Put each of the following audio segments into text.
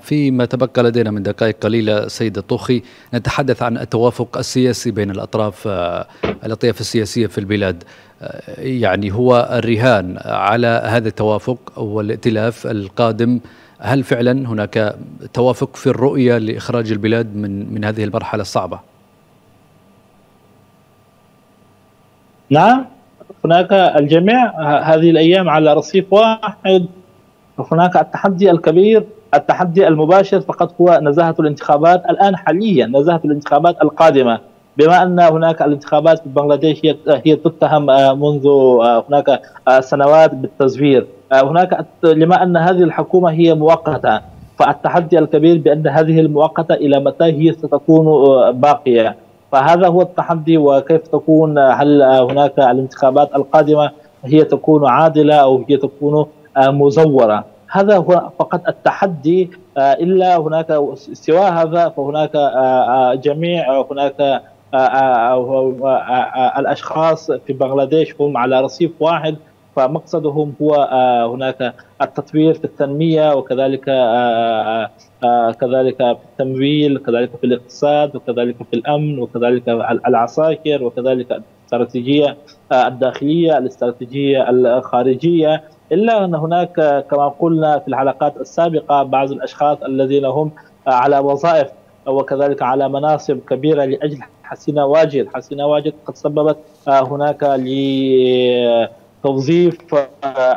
فيما تبقى لدينا من دقائق قليلة سيد الطوخي نتحدث عن التوافق السياسي بين الأطراف الأطياف السياسية في البلاد يعني هو الرهان على هذا التوافق والائتلاف القادم هل فعلا هناك توافق في الرؤية لإخراج البلاد من من هذه المرحلة الصعبة؟ نعم هناك الجميع هذه الأيام على رصيف واحد هناك التحدي الكبير التحدي المباشر فقط هو نزاهة الانتخابات الآن حاليا نزاهة الانتخابات القادمة. بما أن هناك الانتخابات في بنغلاديش هي تتهم آه، منذ آه، هناك آه، سنوات بالتزوير. هناك لما أن هذه الحكومة هي مؤقتة فالتحدي الكبير بأن هذه المؤقتة إلى متى هي ستكون باقية. فهذا هو التحدي وكيف تكون هل هناك الانتخابات القادمة هي تكون عادلة أو هي تكون مزورة. هذا هو فقط التحدي آه، إلا هناك سوى هذا فهناك آه، آه، جميع هناك الأشخاص في بنغلاديش هم على رصيف واحد فمقصدهم هو هناك التطوير في التنمية وكذلك كذلك في التمويل كذلك في الاقتصاد وكذلك في الأمن وكذلك العساكر وكذلك الاستراتيجية الداخلية الاستراتيجية الخارجية. إلا أن هناك كما قلنا في الحلقات السابقة بعض الأشخاص الذين هم على وظائف وكذلك على مناصب كبيرة لأجل حسينه واجد، حسينه واجد قد سببت هناك لتوظيف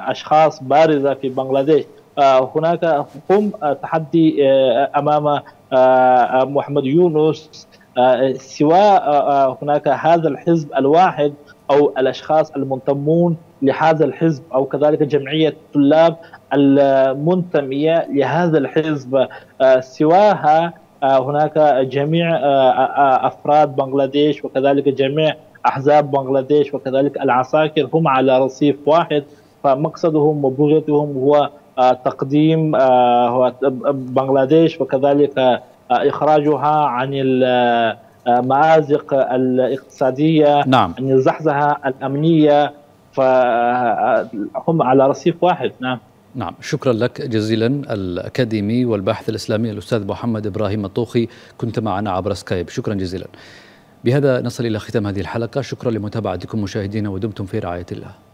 أشخاص بارزة في بنغلاديش. هناك هم تحدي أمام محمد يونس سواء هناك هذا الحزب الواحد أو الأشخاص المنتمون لهذا الحزب أو كذلك جمعية الطلاب المنتمية لهذا الحزب. آه، سواها آه، هناك جميع آه، أفراد بنغلاديش وكذلك جميع أحزاب بنغلاديش وكذلك العساكر هم على رصيف واحد. فمقصدهم وبغيتهم هو تقديم بنغلاديش وكذلك إخراجها عن المآزق الاقتصادية نعم. عن الزحزحه الأمنية فهم على رصيف واحد. نعم. نعم. شكرا لك جزيلا الأكاديمي والباحث الإسلامي الأستاذ محمد إبراهيم الطوخي كنت معنا عبر سكايب. شكرا جزيلا. بهذا نصل إلى ختام هذه الحلقة. شكرا لمتابعتكم مشاهدينا ودمتم في رعاية الله.